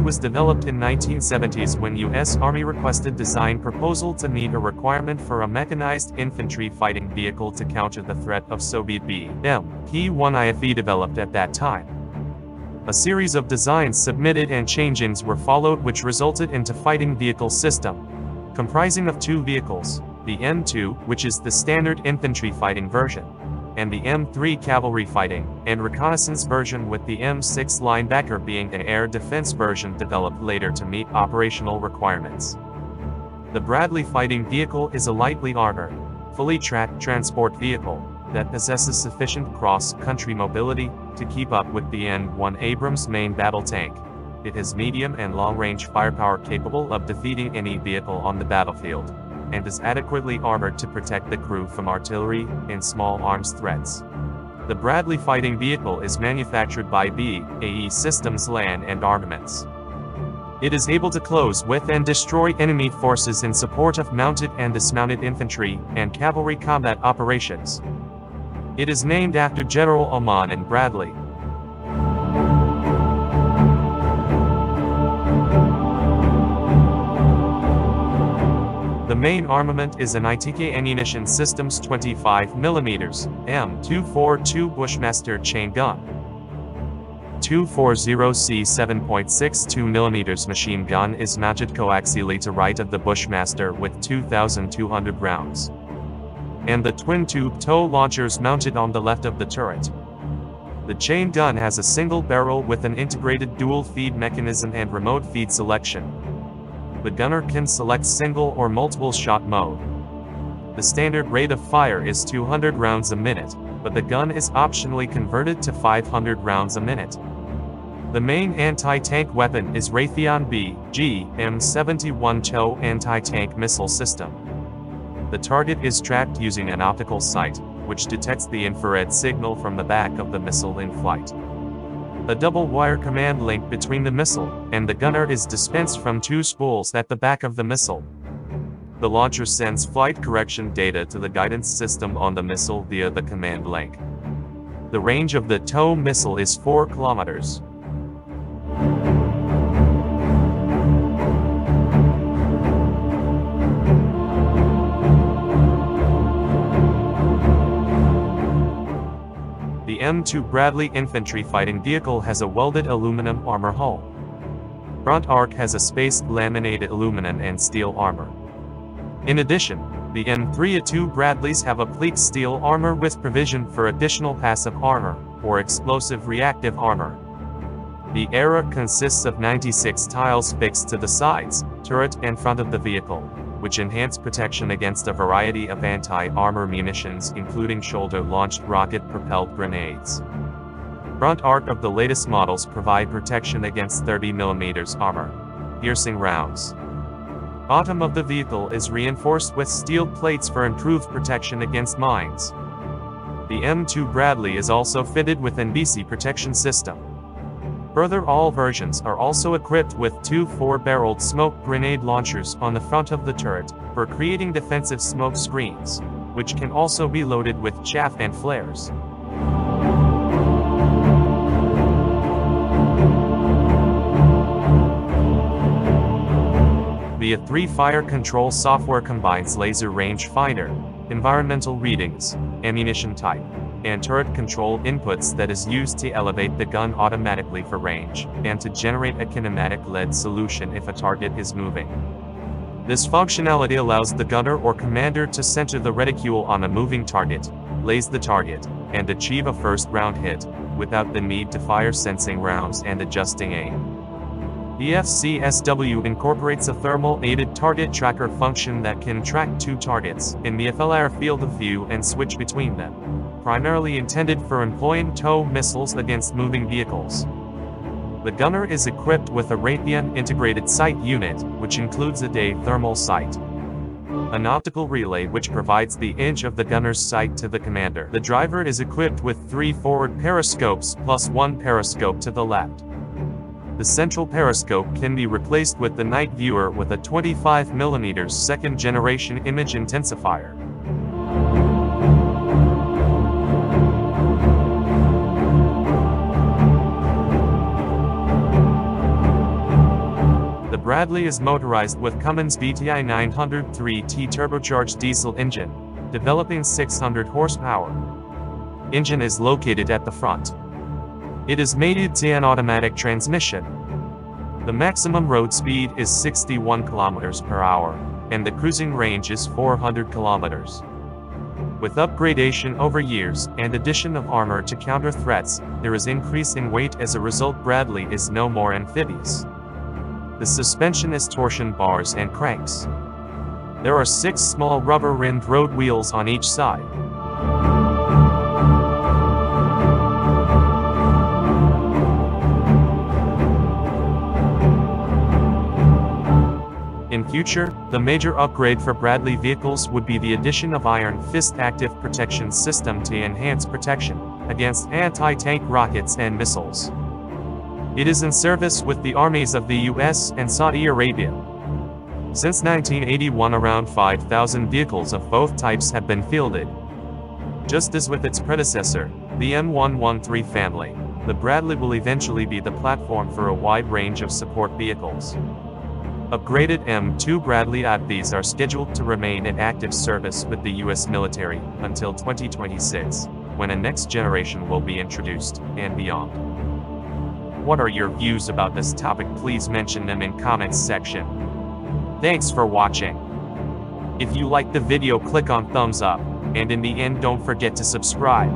was developed in 1970s when U.S. Army requested design proposal to meet a requirement for a mechanized infantry fighting vehicle to counter the threat of Soviet B-1 IFV developed at that time. A series of designs submitted and change-ins were followed which resulted into fighting vehicle system, comprising of two vehicles, the M2, which is the standard infantry fighting version, and the M3 cavalry fighting and reconnaissance version with the M6 linebacker being an air defense version developed later to meet operational requirements. The Bradley fighting vehicle is a lightly armored, fully tracked transport vehicle that possesses sufficient cross-country mobility to keep up with the M1 Abrams main battle tank. It has medium and long-range firepower capable of defeating any vehicle on the battlefield, and is adequately armored to protect the crew from artillery and small arms threats. The Bradley fighting vehicle is manufactured by BAE Systems Land and Armaments. It is able to close with and destroy enemy forces in support of mounted and dismounted infantry and cavalry combat operations. It is named after General Omar N. Bradley. Main armament is an ATK Ammunition Systems 25mm M242 Bushmaster chain gun. 240C 7.62mm machine gun is mounted coaxially to right of the Bushmaster with 2,200 rounds and the twin-tube TOW launchers mounted on the left of the turret. The chain gun has a single barrel with an integrated dual-feed mechanism and remote feed selection. The gunner can select single or multiple shot mode. The standard rate of fire is 200 rounds a minute, but the gun is optionally converted to 500 rounds a minute. The main anti-tank weapon is Raytheon B-G M71 TOW anti-tank missile system. The target is tracked using an optical sight, which detects the infrared signal from the back of the missile in flight. A double-wire command link between the missile and the gunner is dispensed from two spools at the back of the missile. The launcher sends flight correction data to the guidance system on the missile via the command link. The range of the TOW missile is 4 kilometers. M2 Bradley infantry fighting vehicle has a welded aluminum armor hull. Front arc has a spaced laminated aluminum and steel armor. In addition, the M3A2 Bradleys have a pleat steel armor with provision for additional passive armor, or explosive reactive armor. The era consists of 96 tiles fixed to the sides, turret and front of the vehicle which enhance protection against a variety of anti-armor munitions including shoulder-launched rocket-propelled grenades. Front arc of the latest models provide protection against 30mm armor, piercing rounds. Bottom of the vehicle is reinforced with steel plates for improved protection against mines. The M2 Bradley is also fitted with an NBC protection system. Further all versions are also equipped with two four-barreled smoke grenade launchers on the front of the turret, for creating defensive smoke screens, which can also be loaded with chaff and flares. The A3 fire control software combines laser range finder, environmental readings, ammunition type, and turret control inputs that is used to elevate the gun automatically for range, and to generate a kinematic lead solution if a target is moving. This functionality allows the gunner or commander to center the reticule on a moving target, laze the target, and achieve a first round hit, without the need to fire sensing rounds and adjusting aim. The FCSW incorporates a thermal-aided target tracker function that can track two targets in the FLIR field of view and switch between them primarily intended for employing TOW missiles against moving vehicles. The gunner is equipped with a Raytheon integrated sight unit, which includes a day thermal sight. An optical relay which provides the inch of the gunner's sight to the commander. The driver is equipped with three forward periscopes plus one periscope to the left. The central periscope can be replaced with the night viewer with a 25mm second generation image intensifier. Bradley is motorized with Cummins BTI 903T turbocharged diesel engine, developing 600 horsepower. Engine is located at the front. It is mated to an automatic transmission. The maximum road speed is 61 km per hour, and the cruising range is 400 kilometers. With upgradation over years and addition of armor to counter threats, there is increase in weight as a result Bradley is no more amphibious. The suspension is torsion bars and cranks. There are six small rubber-rimmed road wheels on each side. In future, the major upgrade for Bradley vehicles would be the addition of Iron Fist Active Protection System to enhance protection against anti-tank rockets and missiles. It is in service with the armies of the US and Saudi Arabia. Since 1981 around 5,000 vehicles of both types have been fielded. Just as with its predecessor, the M113 family, the Bradley will eventually be the platform for a wide range of support vehicles. Upgraded M2 Bradley ATVs are scheduled to remain in active service with the U.S. military until 2026, when a next generation will be introduced, and beyond. What are your views about this topic please mention them in comments section. Thanks for watching. If you liked the video click on thumbs up, and in the end don't forget to subscribe.